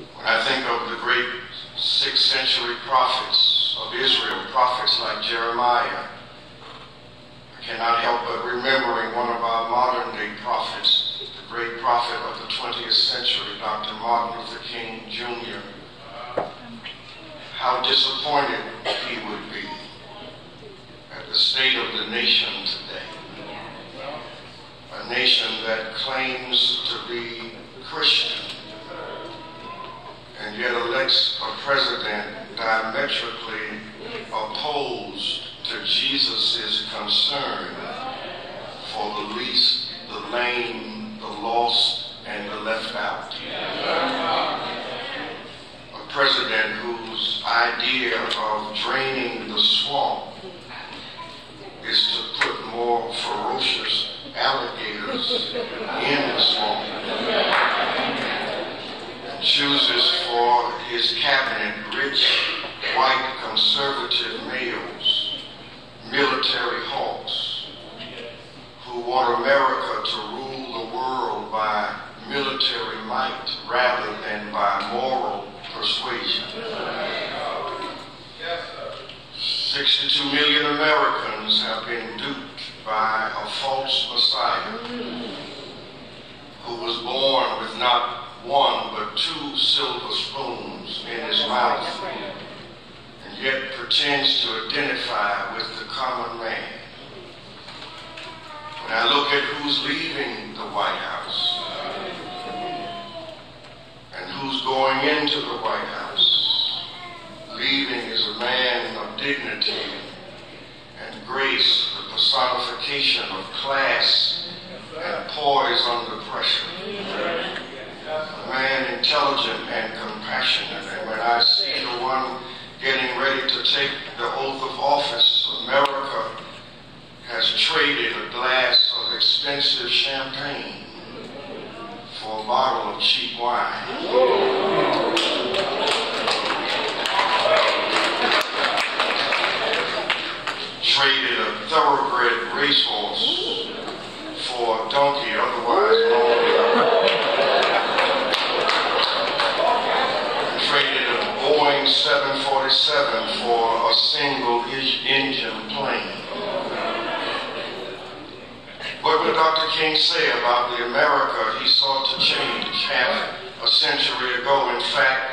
When I think of the great sixth century prophets of Israel, prophets like Jeremiah, I cannot help but remembering one of our modern day prophets, the great prophet of the 20th century, Dr. Martin Luther King Jr. How disappointed he would be at the state of the nation today. A nation that claims to be Christian and yet elects a president diametrically opposed to Jesus' concern for the least, the lame, the lost, and the left out. A president whose idea of draining the swamp is to put more ferocious alligators in the swamp chooses for his cabinet rich, white, conservative males, military hawks, who want America to rule the world by military might rather than by moral persuasion. 62 million Americans have been duped by a false Messiah who was born with not one but two silver spoons in his mouth. and yet pretends to identify with the common man. When I look at who's leaving the White House and who's going into the White House, leaving is a man of dignity and grace, the personification of class and poise under pressure man intelligent and compassionate. And when I see the one getting ready to take the oath of office, America has traded a glass of expensive champagne for a bottle of cheap wine. Traded a thoroughbred racehorse for a donkey, otherwise known 747 for a single engine plane. What would Dr. King say about the America he sought to change half a century ago? In fact,